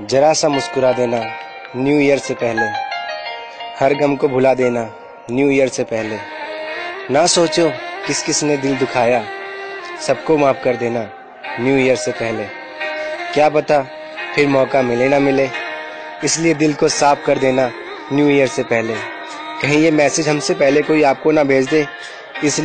जरा सा मुस्कुरा देना न्यू ईयर से पहले। हर गम को भुला देना न्यू ईयर से पहले। ना सोचो किस किस ने दिल दुखाया, सबको माफ़ कर देना न्यू ईयर से पहले। क्या पता फिर मौका मिले ना मिले, इसलिए दिल को साफ़ कर देना न्यू ईयर से पहले। कहीं ये मैसेज हमसे पहले कोई आपको ना भेज दे, इसलिए